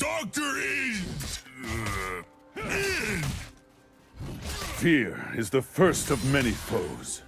doctor is... Uh, in! Fear is the first of many foes.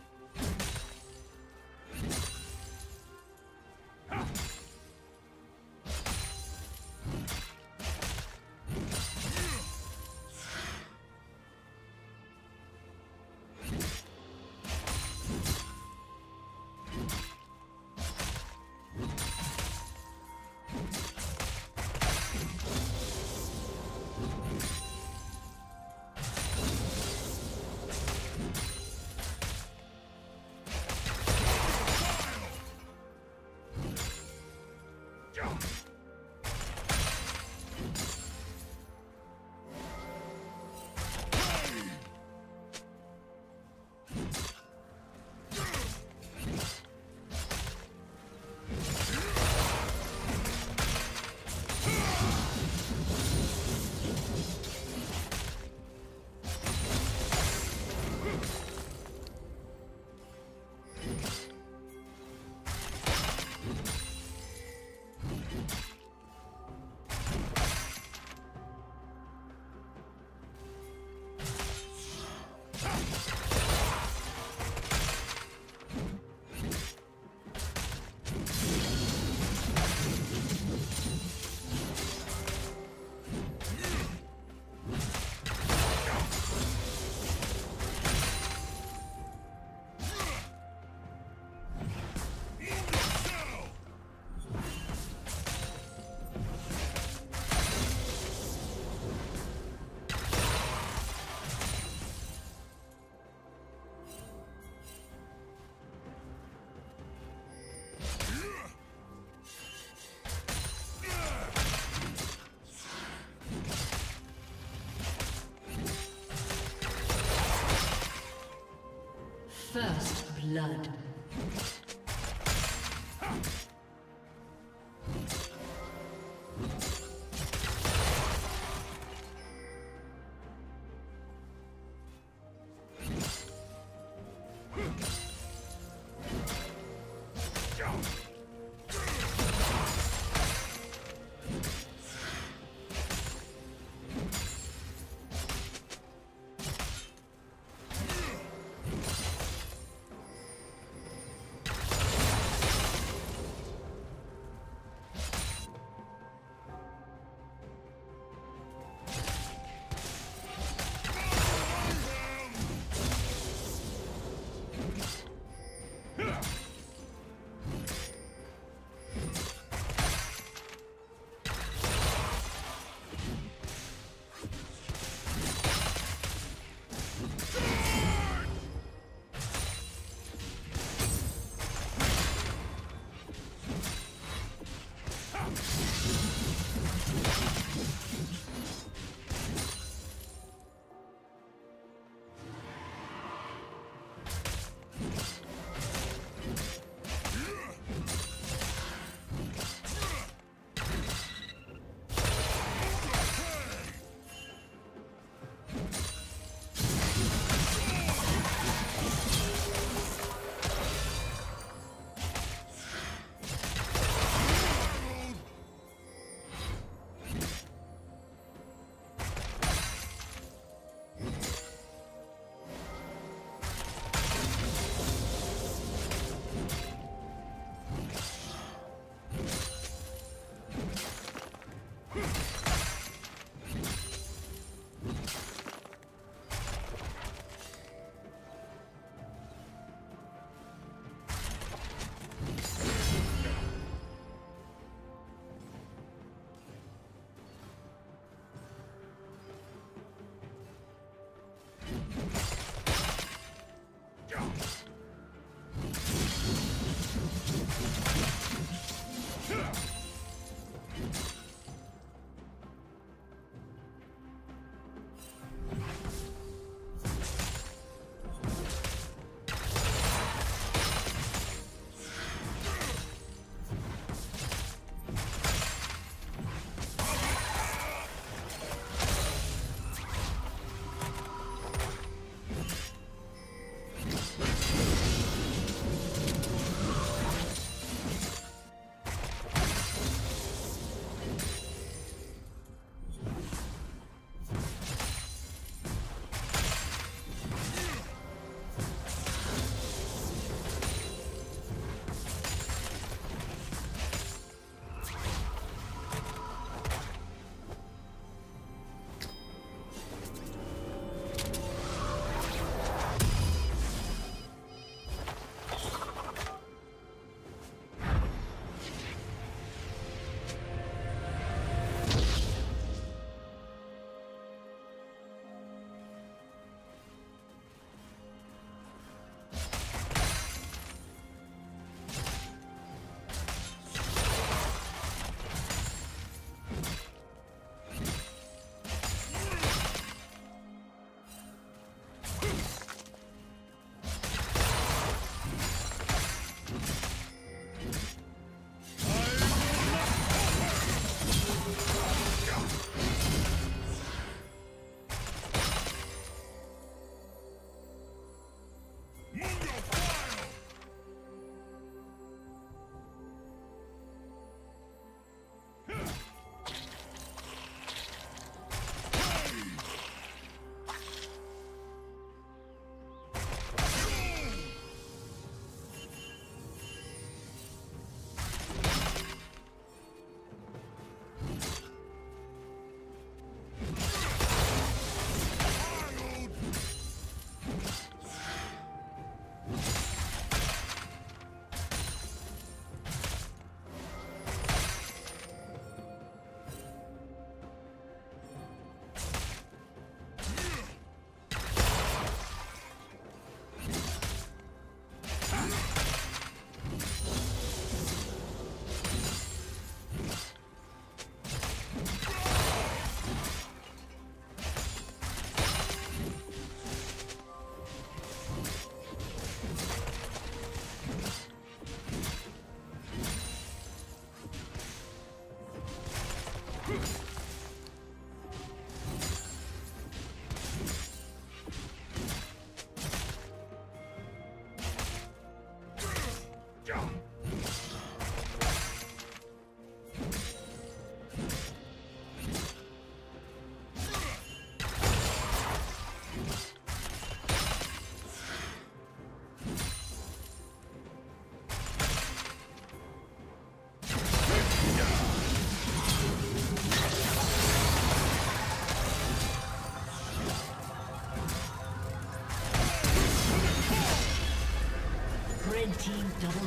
First blood.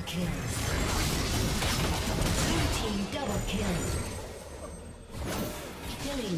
Kill. Blue team double kill. Killing